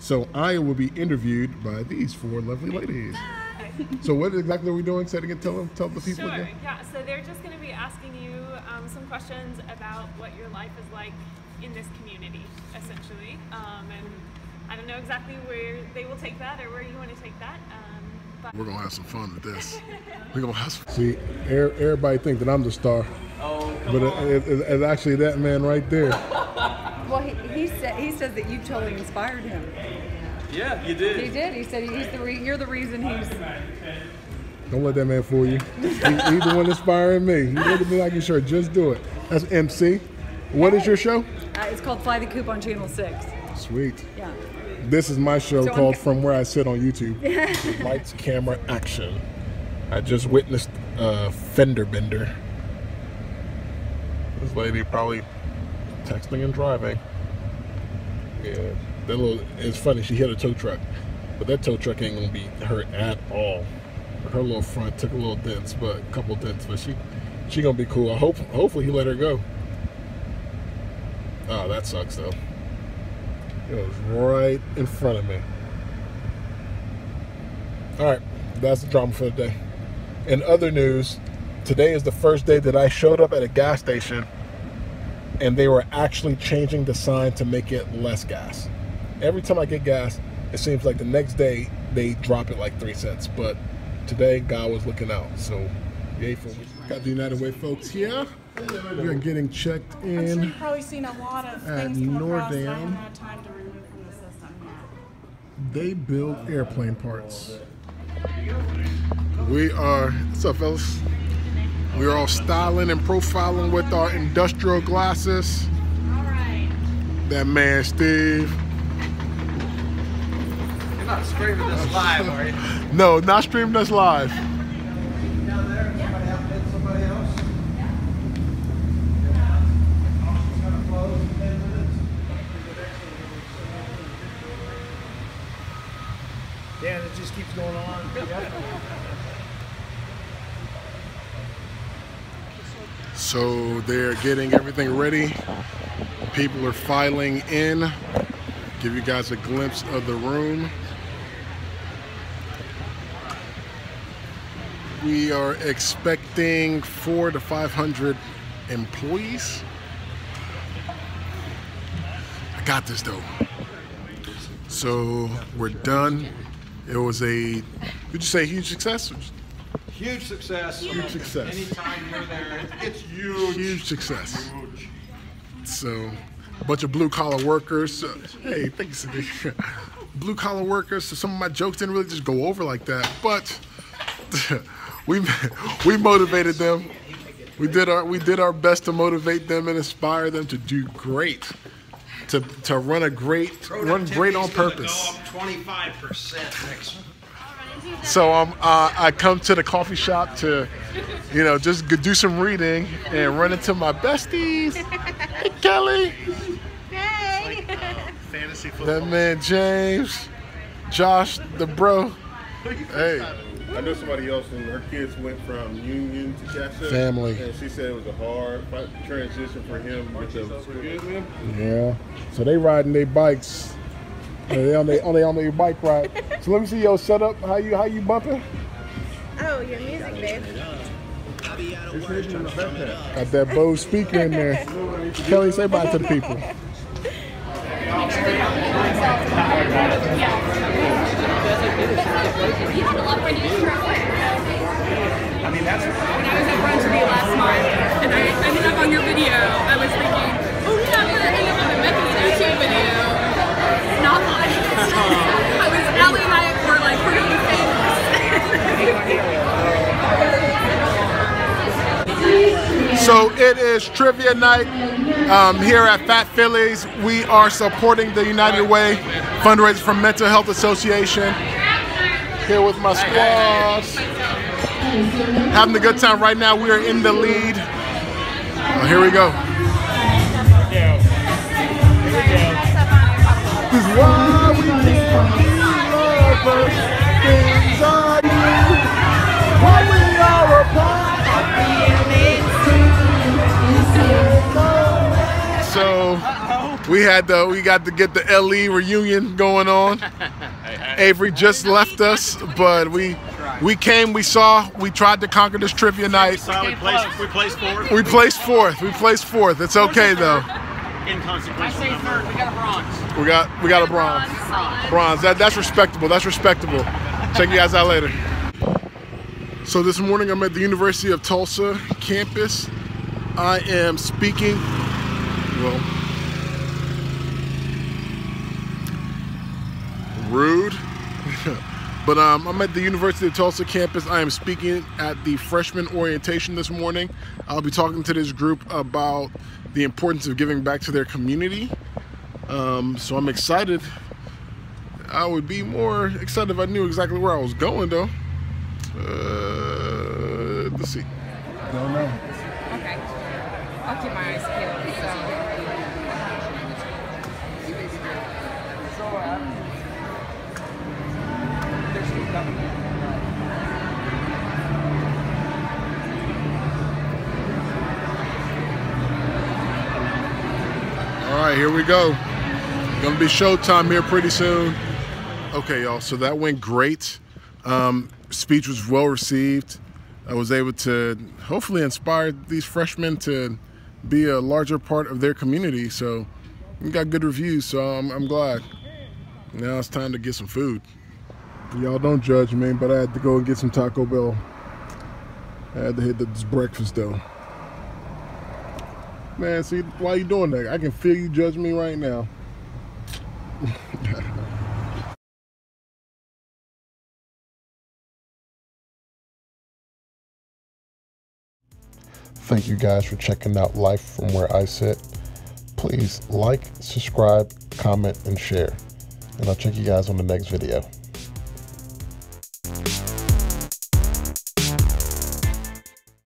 So I will be interviewed by these four lovely ladies. So what exactly are we doing? Setting it again. Tell them, tell the people Sure. again. Yeah. So they're just going to be asking you um, some questions about what your life is like in this community, essentially. Um, and I don't know exactly where they will take that or where you want to take that. Um, but We're gonna have some fun with this. We're gonna have some. See, er- everybody think that I'm the star, Oh, come but on. it, it, it's actually that man right there. Well, he, he said he says that you totally inspired him. yeah, you did. He did. He said he's the re- you're the reason he's. Don't let that man fool you. He, he's the one inspiring me. He look at me like, you sure, just do it. That's MC. What is your show? Uh, it's called Fly the Coop on Channel Six. Sweet. Yeah. This is my show So I'm called From Where I Sit on YouTube. Lights, camera, action. I just witnessed a fender bender. This lady probably texting and driving. Yeah, that little. It's funny. She hit a tow truck, but that tow truck ain't gonna be hurt at all. Her little front took a little dents, but a couple dents, but she she gonna be cool. I hope hopefully he let her go. Oh, that sucks though. It was right in front of me. All right, that's the drama for the day. In other news, today is the first day that I showed up at a gas station and they were actually changing the sign to make it less gas. Every time I get gas, it seems like the next day they drop it like three cents. But today, God was looking out. So, yay for me. Got the United Way folks here. We are getting checked I'm sure in. you've probably seen a lot of at things come across I Nordam. haven't had time to remove from the system yet. They build airplane parts. We are, what's up, fellas? We are all styling and profiling with our industrial glasses. All right. That man, Steve. You're not streaming this live, are you? No, not streaming us live. Down there, somebody have somebody else? Auction's gonna close in ten minutes. Yeah, it just keeps going on. So they're getting everything ready. People are filing in. Give you guys a glimpse of the room. We are expecting four to 500 employees. I got this though. So we're done. It was a, would you say huge success? Huge success. Huge success. Anytime you're there, it's huge. Huge success. So, a bunch of blue collar workers. Uh, hey, thanks. blue collar workers. So some of my jokes didn't really just go over like that, but we we motivated them. We did our we did our best to motivate them and inspire them to do great, to to run a great run great on purpose. Twenty-five percent next. So um, uh, I come to the coffee shop to, you know, just do some reading and run into my besties. Hey, Kelly. Fantasy football. That man James, Josh, the bro. Hey, I know somebody else, and her kids went from Union to Jackson. Family. And she said it was a hard transition for him with the yeah. So they riding their bikes. They on they on they on their bike ride. So let me see your setup. How you how you bumping? Oh, your music, babe. Got that Bose speaker in there. Kelly, say bye to the people. when I was at brunch with you last month and I ended up on your video, I was thinking, oh yeah, I'm gonna end up on a Memphis YouTube video. Not mine. I was Allie and I were like, we're gonna be famous. So it is trivia night um, here at Fat Phillies. We are supporting the United Way fundraiser from Mental Health Association. Here with my squads. Having a good time right now. We are in the lead. Oh, here we go. Why we are apart. We had the we got to get the LE reunion going on. Avery just left us, but we we came, we saw, we tried to conquer this trivia night. So we placed, we placed fourth. We placed fourth. We placed fourth. It's okay though. Inconsequential. third. We got a bronze. We got we got a bronze. Bronze. That that's respectable. That's respectable. Check you guys out later. So this morning I'm at the University of Tulsa campus. I am speaking. Well, rude. but um, I'm at the University of Tulsa campus. I am speaking at the freshman orientation this morning. I'll be talking to this group about the importance of giving back to their community. Um, so I'm excited. I would be more excited if I knew exactly where I was going, though. Uh, let's see. Don't know. Okay. I'll keep my eyes peeled. So. Here we go. Gonna be showtime here pretty soon. Okay, y'all. So that went great. Um, speech was well received. I was able to hopefully inspire these freshmen to be a larger part of their community. So we got good reviews. So I'm, I'm glad. Now it's time to get some food. Y'all don't judge me, but I had to go and get some Taco Bell. I had to hit this breakfast though. Man, see, why you doing that? I can feel you judging me right now. Thank you guys for checking out Life from Where I Sit. Please like, subscribe, comment, and share. And I'll check you guys on the next video.